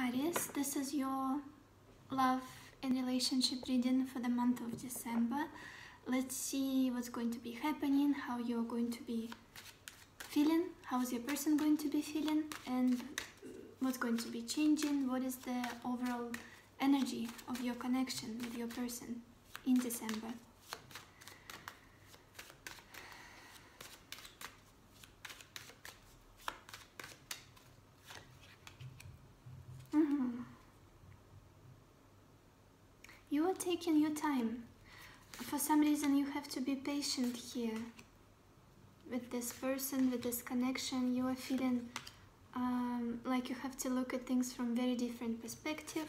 Aries, this is your love and relationship reading for the month of December. Let's see what's going to be happening, how you're going to be feeling, how's your person going to be feeling, and what's going to be changing, what is the overall energy of your connection with your person in December. Mhm. You are taking your time. For some reason, you have to be patient here with this person, with this connection. You are feeling um, like you have to look at things from very different perspective.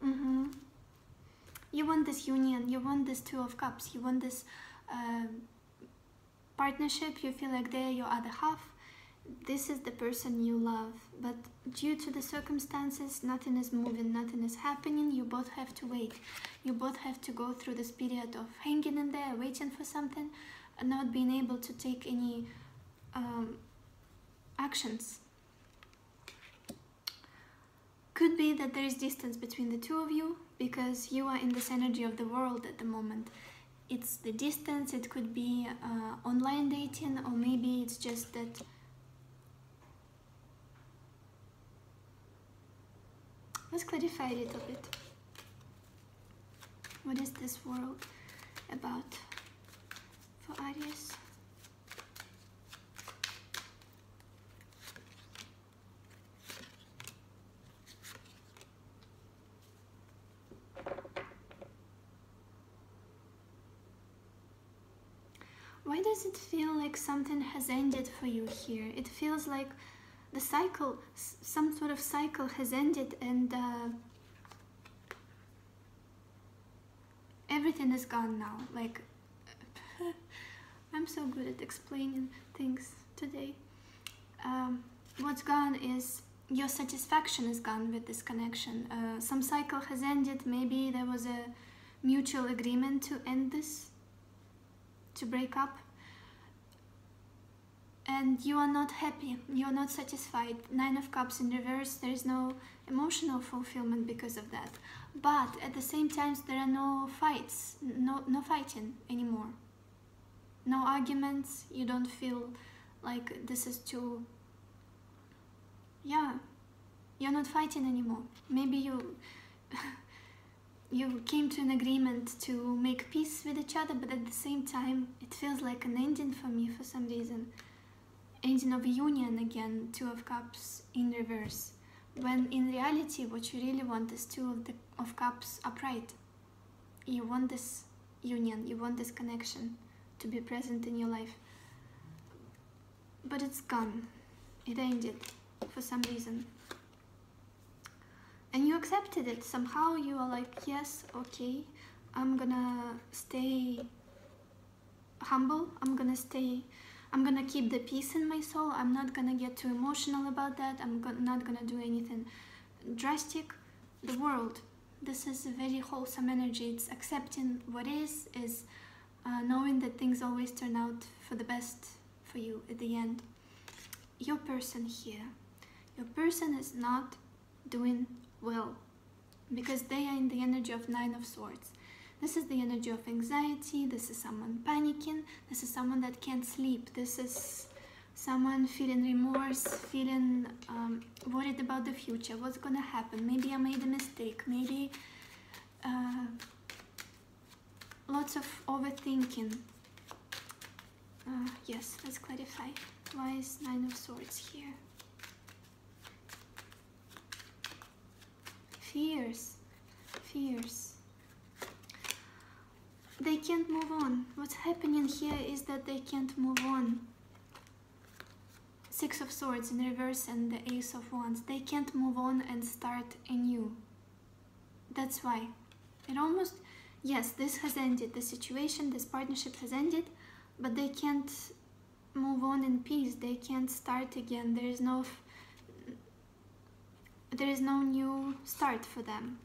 hmm You want this union. You want this two of cups. You want this uh, partnership. You feel like they're your other half. This is the person you love, due to the circumstances, nothing is moving, nothing is happening. You both have to wait. You both have to go through this period of hanging in there, waiting for something, and not being able to take any um, actions. Could be that there is distance between the two of you because you are in this energy of the world at the moment. It's the distance, it could be uh, online dating, or maybe it's just that Let's clarify a little bit. What is this world about for Aries? Why does it feel like something has ended for you here? It feels like the cycle, some sort of cycle has ended and uh, everything is gone now. Like, I'm so good at explaining things today. Um, what's gone is your satisfaction is gone with this connection. Uh, some cycle has ended. Maybe there was a mutual agreement to end this, to break up and you are not happy, you are not satisfied. Nine of Cups in reverse, there is no emotional fulfillment because of that. But at the same time, there are no fights, no, no fighting anymore. No arguments, you don't feel like this is too. Yeah, you're not fighting anymore. Maybe you. you came to an agreement to make peace with each other, but at the same time, it feels like an ending for me for some reason ending of union again, two of cups in reverse. When in reality, what you really want is two of the of cups upright. You want this union, you want this connection to be present in your life. But it's gone. It ended for some reason. And you accepted it. Somehow you are like, yes, okay, I'm gonna stay humble. I'm gonna stay I'm gonna keep the peace in my soul. I'm not gonna get too emotional about that. I'm go not gonna do anything drastic. The world, this is a very wholesome energy. It's accepting what is, is uh, knowing that things always turn out for the best for you at the end. Your person here, your person is not doing well because they are in the energy of Nine of Swords. This is the energy of anxiety. This is someone panicking. This is someone that can't sleep. This is someone feeling remorse, feeling um, worried about the future. What's gonna happen? Maybe I made a mistake. Maybe uh, lots of overthinking. Uh, yes, let's clarify. Why is Nine of Swords here? Fears, fears they can't move on. What's happening here is that they can't move on. Six of Swords in reverse and the Ace of Wands. They can't move on and start anew. That's why. It almost, yes, this has ended. The situation, this partnership has ended, but they can't move on in peace. They can't start again. There is no, there is no new start for them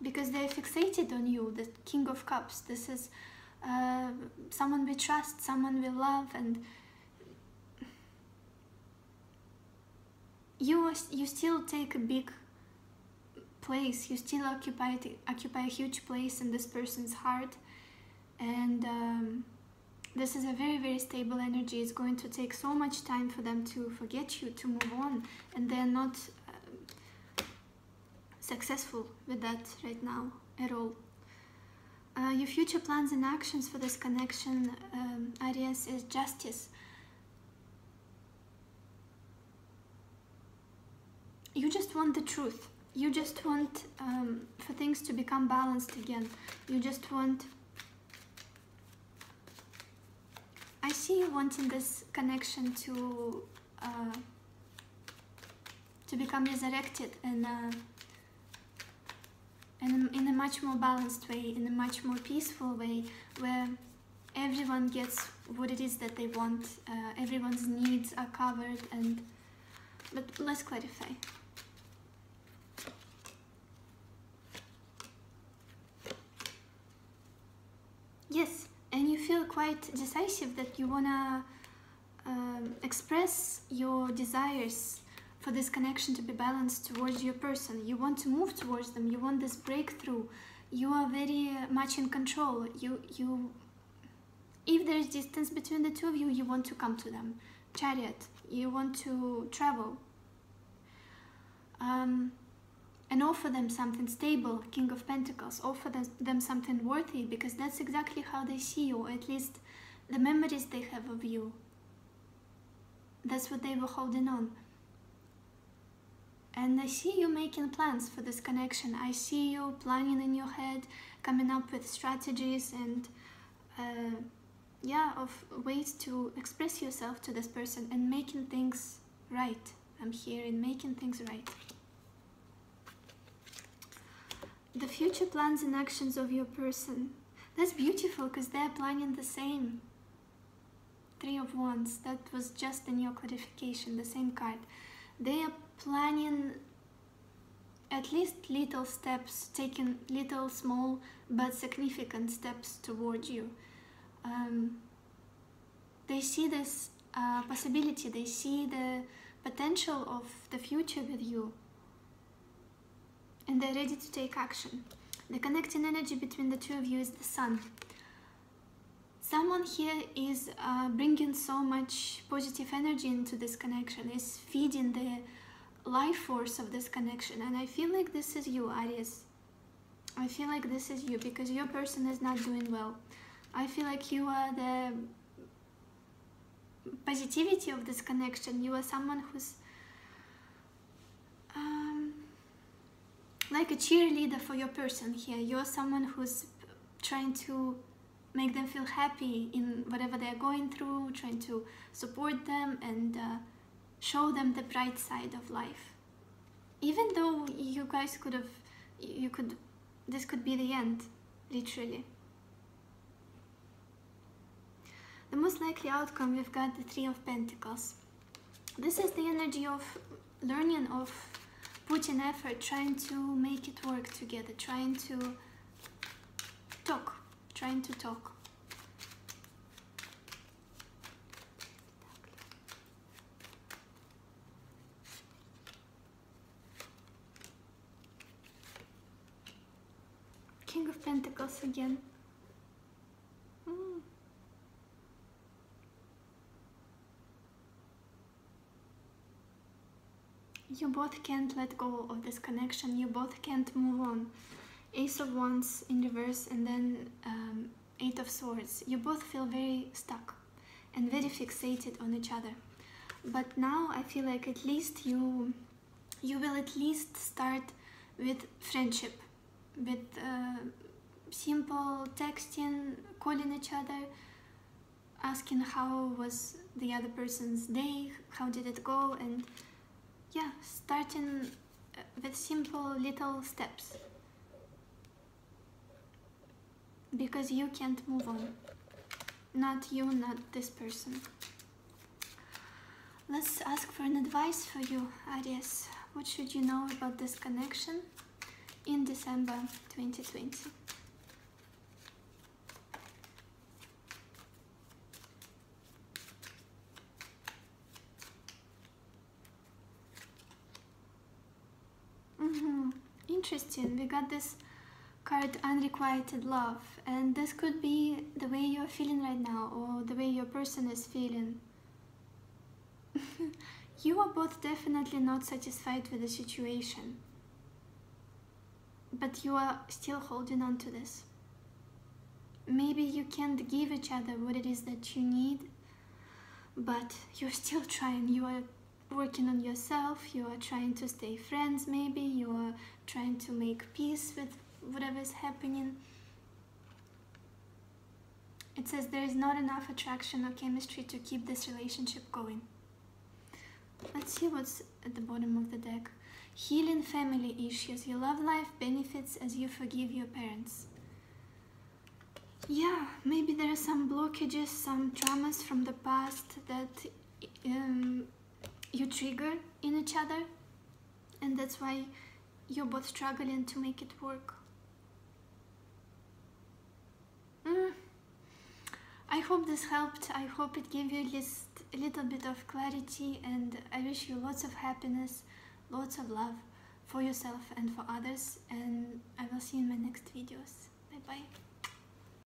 because they're fixated on you, the King of Cups. This is uh, someone we trust, someone we love, and you are, you still take a big place. You still occupy occupy a huge place in this person's heart. And um, this is a very very stable energy. It's going to take so much time for them to forget you to move on. And they're not successful with that right now at all. Uh, your future plans and actions for this connection um, is justice. You just want the truth. You just want um, for things to become balanced again. You just want I see you wanting this connection to uh, to become resurrected and uh, in, in a much more balanced way, in a much more peaceful way, where everyone gets what it is that they want, uh, everyone's needs are covered, and but let's clarify. Yes, and you feel quite decisive that you wanna um, express your desires for this connection to be balanced towards your person. You want to move towards them. You want this breakthrough. You are very much in control. You you. If there is distance between the two of you, you want to come to them. Chariot. You want to travel. Um, and offer them something stable, King of Pentacles, offer them something worthy because that's exactly how they see you, or at least the memories they have of you. That's what they were holding on. And I see you making plans for this connection. I see you planning in your head, coming up with strategies and uh, yeah, of ways to express yourself to this person and making things right. I'm here in making things right. The future plans and actions of your person. That's beautiful because they're planning the same. Three of Wands, that was just in your clarification, the same card. They are planning at least little steps, taking little, small, but significant steps towards you. Um, they see this uh, possibility, they see the potential of the future with you and they're ready to take action. The connecting energy between the two of you is the sun. Someone here is uh, bringing so much positive energy into this connection, is feeding the life force of this connection. And I feel like this is you, Aries. I feel like this is you because your person is not doing well. I feel like you are the positivity of this connection. You are someone who's um, like a cheerleader for your person here. You're someone who's trying to make them feel happy in whatever they're going through, trying to support them and uh, show them the bright side of life. Even though you guys could have, you could, this could be the end, literally. The most likely outcome, we've got the Three of Pentacles. This is the energy of learning, of putting effort, trying to make it work together, trying to talk, trying to talk. King of Pentacles again. Mm. You both can't let go of this connection. You both can't move on. Ace of Wands in reverse and then um, Eight of Swords. You both feel very stuck and very fixated on each other. But now I feel like at least you you will at least start with friendship with uh, simple texting, calling each other, asking how was the other person's day, how did it go, and yeah, starting uh, with simple little steps. Because you can't move on. Not you, not this person. Let's ask for an advice for you, Aries. What should you know about this connection? in December 2020. Question. We got this card unrequited love and this could be the way you're feeling right now or the way your person is feeling. you are both definitely not satisfied with the situation. But you are still holding on to this. Maybe you can't give each other what it is that you need, but you're still trying. You are working on yourself, you are trying to stay friends maybe, you are trying to make peace with whatever is happening. It says there is not enough attraction or chemistry to keep this relationship going. Let's see what's at the bottom of the deck. Healing family issues. Your love life benefits as you forgive your parents. Yeah, maybe there are some blockages, some traumas from the past that um, you trigger in each other and that's why you're both struggling to make it work. Mm. I hope this helped. I hope it gave you just a little bit of clarity and I wish you lots of happiness, lots of love for yourself and for others and I will see you in my next videos. Bye bye.